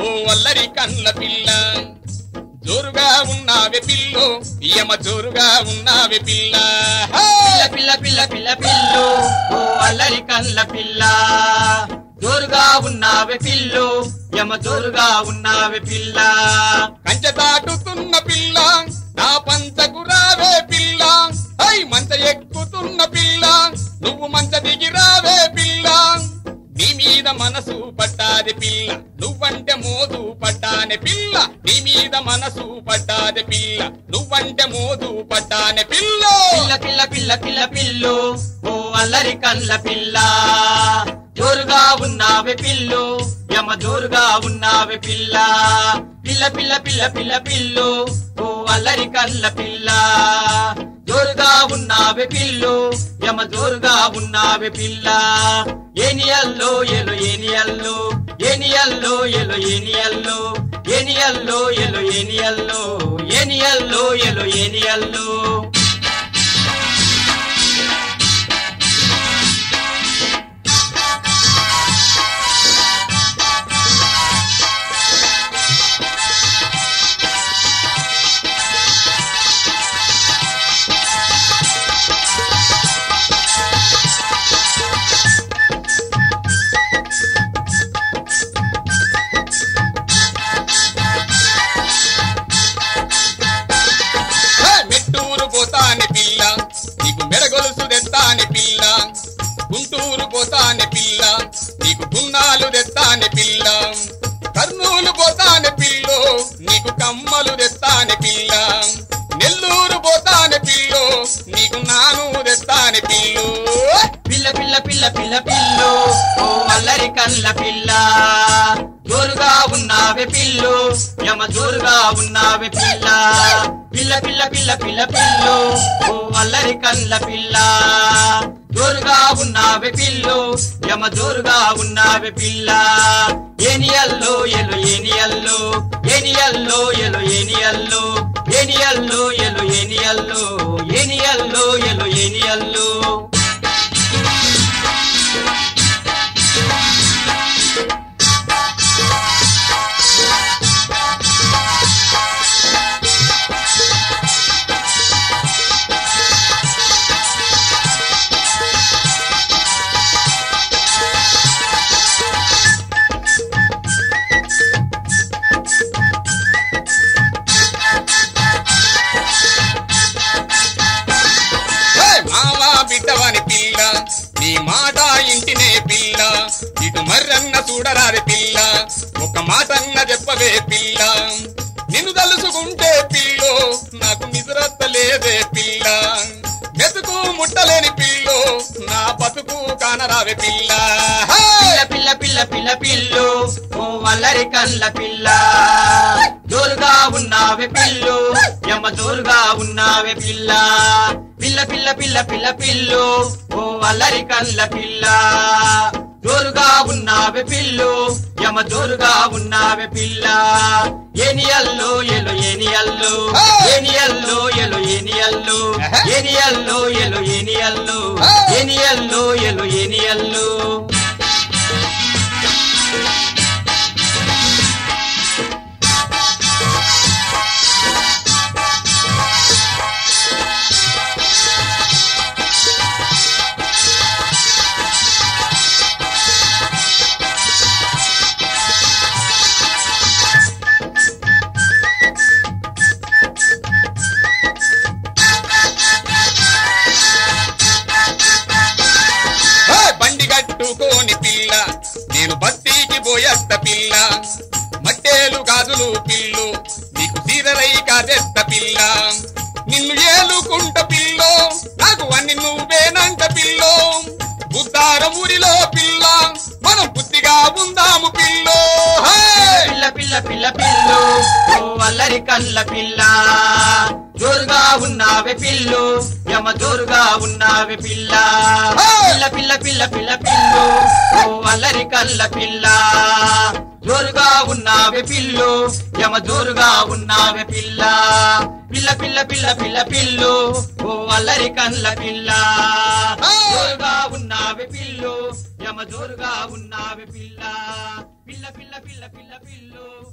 ఓ అల్లరి కన్న పిల్ల. జోరుగా ఉన్నావే పిల్లో యమ జోరుగా ఉన్నావే పిల్ల. పిల్ల పిల్ల పిల్ల పిల్ల పిల్లు ఓ అల్లరి కళ్ళ పిల్ల. జోరుగా ఉన్నావే పిల్లు యమ జోరుగా ఉన్నావే పిల్ల. కంచె దాటుతున్న పిల్ల నా పంచకు రావే పిల్ల. ఐ మంచ ఎక్కుతున్న పిల్ల నువ్వు మంచ దిగి రావే పిల్ల. నీ మీద మనసు పడ్డాది పిల్ల. పడ్డానే పిల్ల. నీ మీద మనసు పడ్డానే పిల్ల. నువ్వంటే మోదు పడ్డానే పిల్ల. పిల్ల పిల్ల పిల్ల పిల్ల పిల్లు. ఓ అల్లరి కళ్ళ పిల్ల. జోరుగా ఉన్నావే పిల్లు. యమ జోరుగా ఉన్నావే పిల్ల. పిల్ల పిల్ల పిల్ల పిల్ల పిల్లు. ఓ అల్లరి కళ్ళ పిల్ల. జోరుగా ఉన్నావే పిల్లు. యమ జోరుగా ఉన్నావే పిల్ల. ఏనియల్లో ఎలు ఏనియల్లో. ఏనియల్లో ఎలు ఏనియల్లో. ఎనియల్లో ఎలు ఎనియల్లో ఎనియల్లో ఎలు ఎనియల్లో. కమ్మలు తెస్తాని పిల్ల. నెల్లూరు పోతాని పిల్లో. నీకు నాను తెస్తాని పిల్లు. పిల్ల పిల్ల పిల్ల పిల్ల పిల్లు. ఓ అల్లరి కళ్ళ పిల్ల. జోరుగా ఉన్నావే పిల్లు. యమ జోరుగా ఉన్నావే పిల్ల. పిల్ల పిల్ల పిల్ల పిల్ల పిల్లు. ఓ అల్లరి కళ్ళ పిల్ల. జోరుగా ఉన్నావే పిల్లు. యమ జోరుగా ఉన్నావే పిల్ల. ఎనియల్లో ఎలో మర్రన్న చూడరాది పిల్ల ఒక మాటన్న చెప్పవే పిల్ల. నిన్ను తలుసుకుంటే పిల్లో నాకు నిద్రత్తలేదే పిల్ల. మెతుకు ముట్టలేని పిల్లో నా బతుకు కానరావే పిల్ల. పిల్ల పిల్ల పిల్ల పిల్లు ఓ వల్లరి కళ్ళ పిల్ల. జోరుగా ఉన్నావే పిల్లు యమ జోరుగా ఉన్నావే పిల్ల. పిల్ల పిల్ల పిల్ల పిల్ల పిల్లు ఓ వల్లరి కళ్ళ పిల్ల. జోరుగా ఉన్నావే పిల్లు. యమ జోరుగా ఉన్నావే పిల్ల. ఏనియల్లో ఎలో ఏనియల్లో ఏనియల్లో ఎలో ఏనియల్లో ఏనియల్లో ఎలో ఏనియల్లో పోయేస్త పిల్ల. మట్టేలు గాజులు పిల్లు. నీకు తీరరై కాజెత్త పిల్ల. నిన్ను ఏలుకుంట పిల్లో. నాకు అన్ని నువ్వేనంట పిల్లో. బుద్ధార ఊరిలో పిల్ల. మనం బుద్ధిగా ఉందాము పిల్లో. పిల్ల పిల్ల పిల్ల పిల్లు. అల్లరి కళ్ళ పిల్ల. జోరుగా ఉన్నావే పిల్లు. యమ జోరుగా ఉన్నావే పిల్ల. పిల్ల పిల్ల పిల్ల పిల్ల పిల్లు. ఓ అల్లరి కళ్ళ పిల్ల. జోరుగా ఉన్నావే పిల్లు. యమ జోరుగా ఉన్నావే పిల్ల. పిల్ల పిల్ల పిల్ల పిల్ల పిల్లు. ఓ అల్లరి కళ్ళ పిల్ల. జోరుగా ఉన్నావే పిల్లు. యమ జోరుగా ఉన్నావే పిల్ల. పిల్ల పిల్ల పిల్ల పిల్ల పిల్లు.